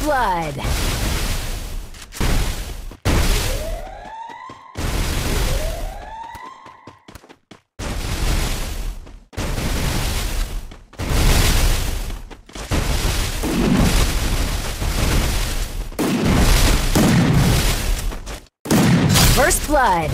Blood. First blood.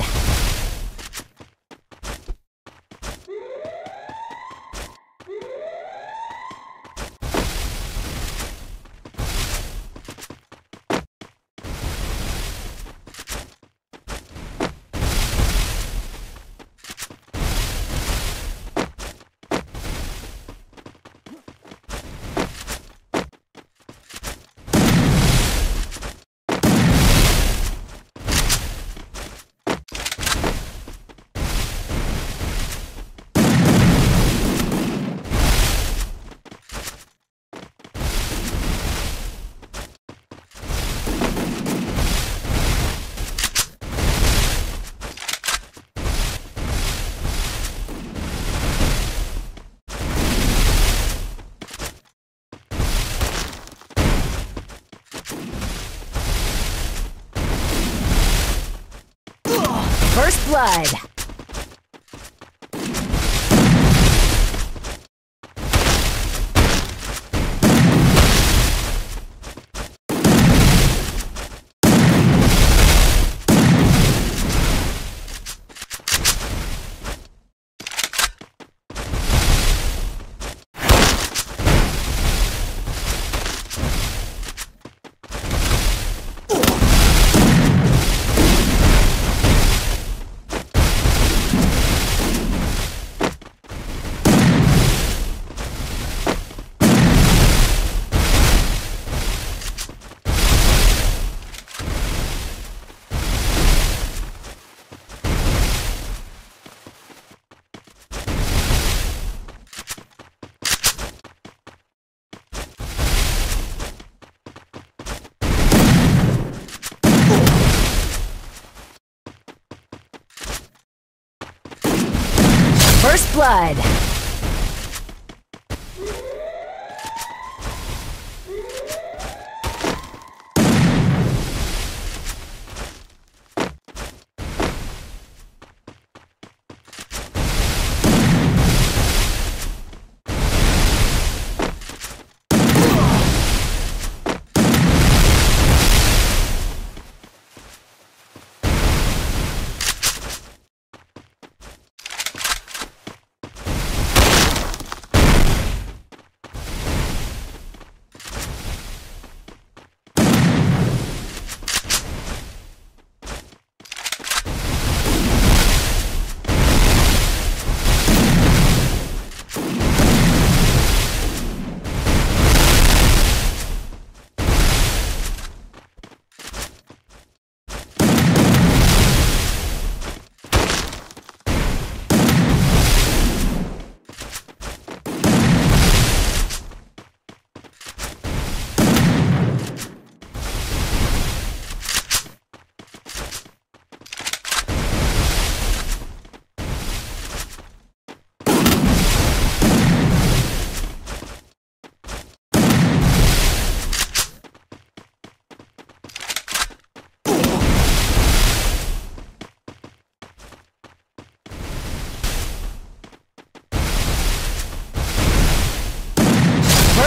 First blood. First blood.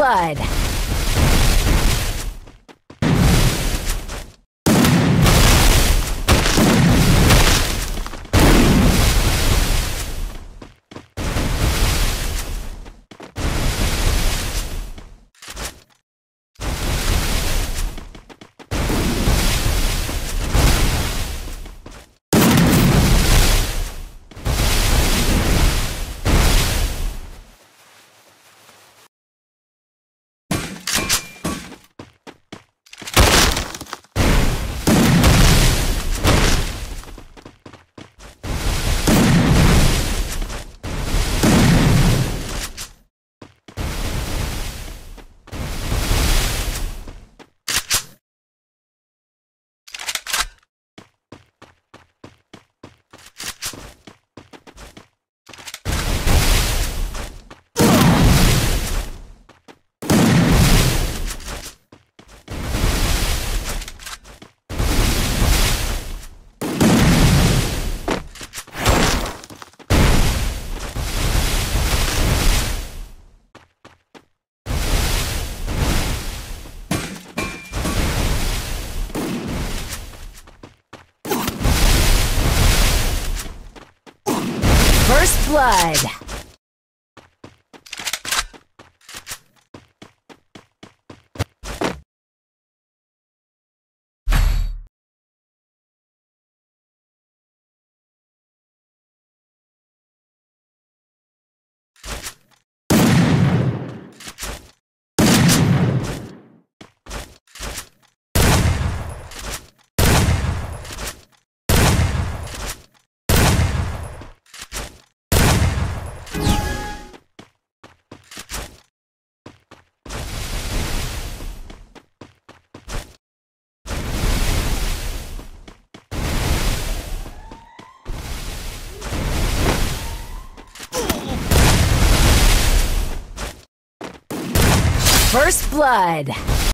Blood. Blood. First blood.